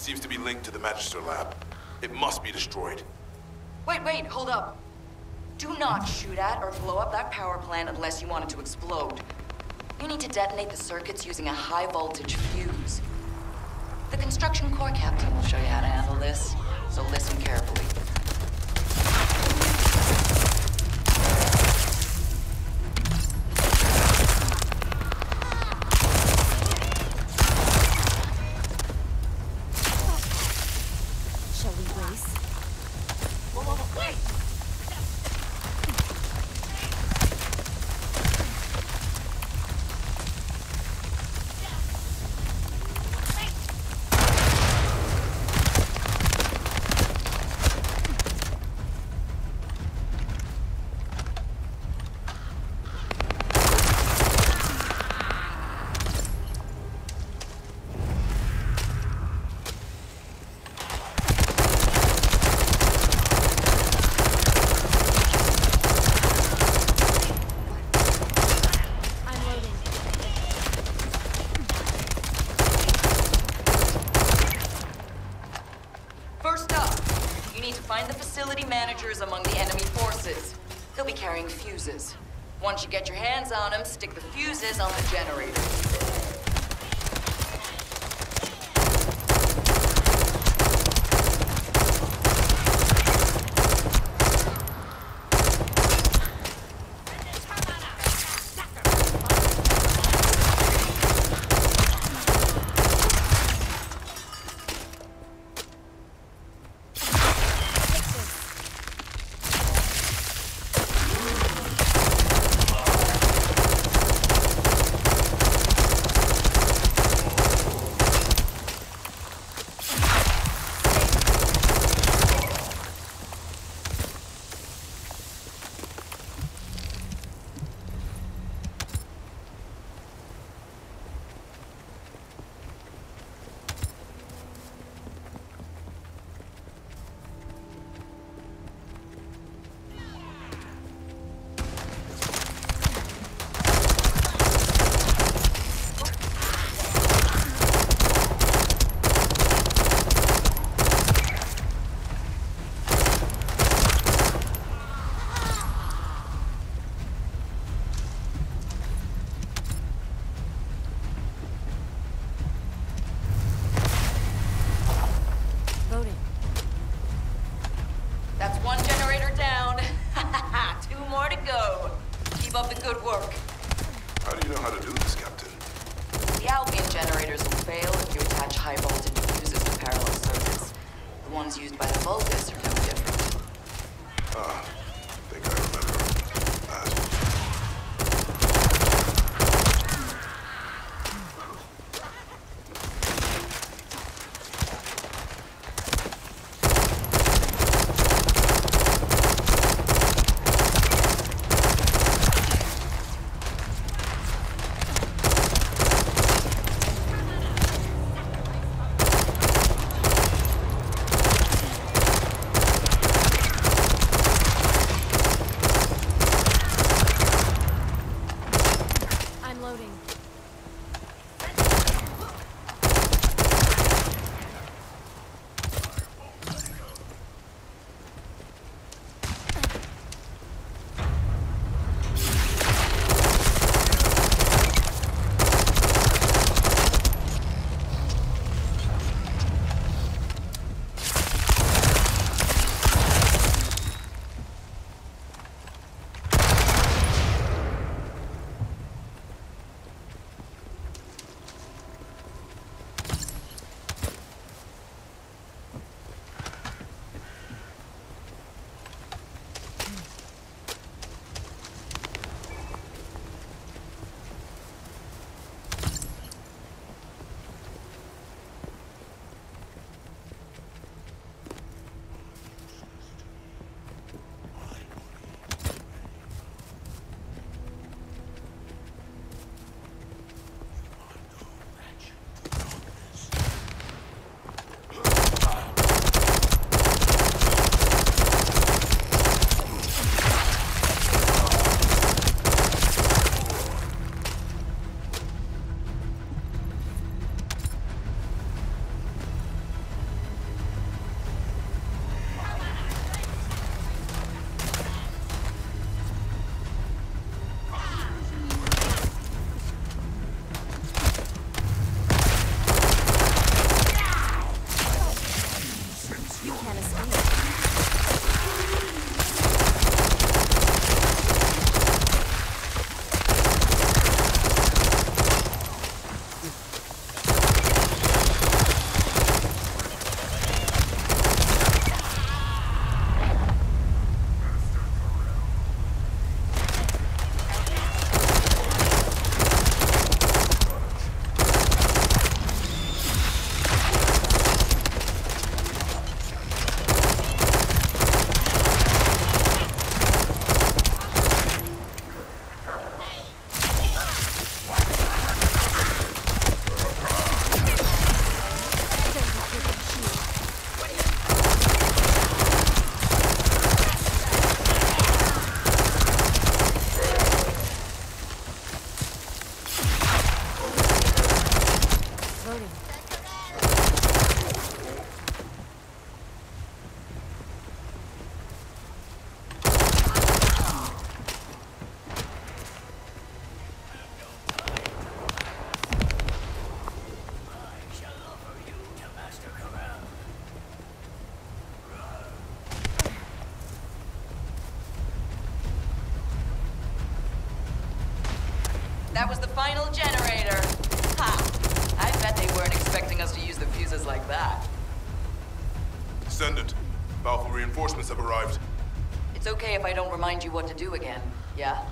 seems to be linked to the Magister lab. It must be destroyed. Wait, wait, hold up. Do not shoot at or blow up that power plant unless you want it to explode. You need to detonate the circuits using a high voltage fuse. The construction core captain will show you how to handle this, so listen carefully. You need to find the facility managers among the enemy forces. They'll be carrying fuses. Once you get your hands on them, stick the fuses on the generators. The good work. How do you know how to do this, Captain? The Albion generators will fail if you attach high voltage fuses to parallel circuits. The ones used by the Vulgus are no different. Ah, that was the final generator. Ha! I bet they weren't expecting us to use the fuses like that. Descendant, powerful reinforcements have arrived. It's okay if I don't remind you what to do again, yeah?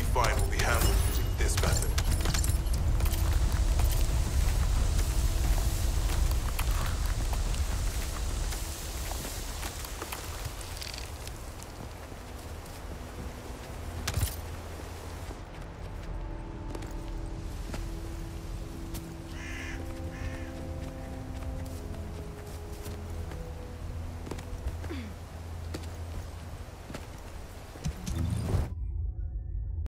We find will be handled using this method.